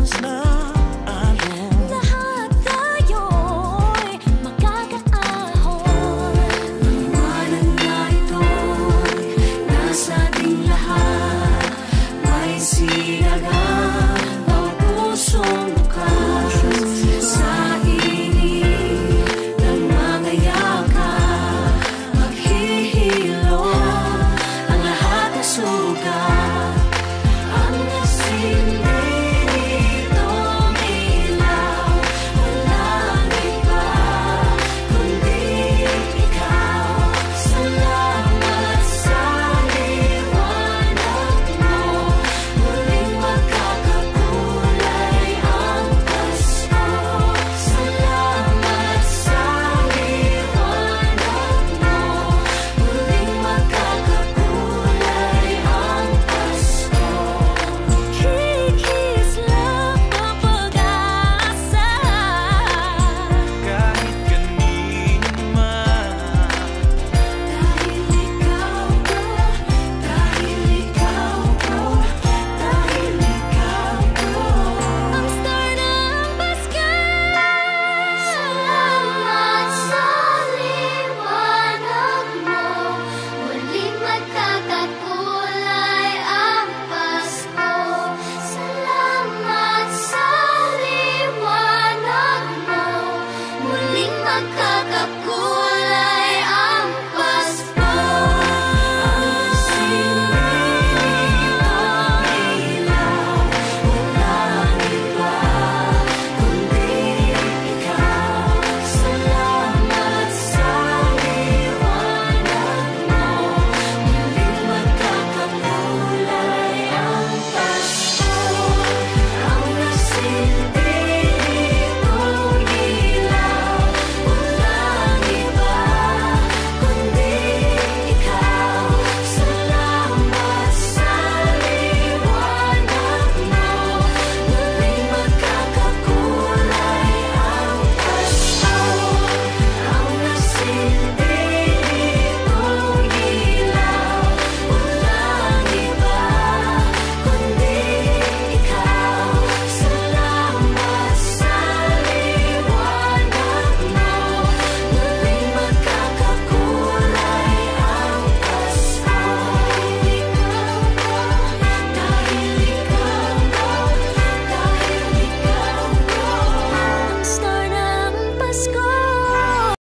comes come.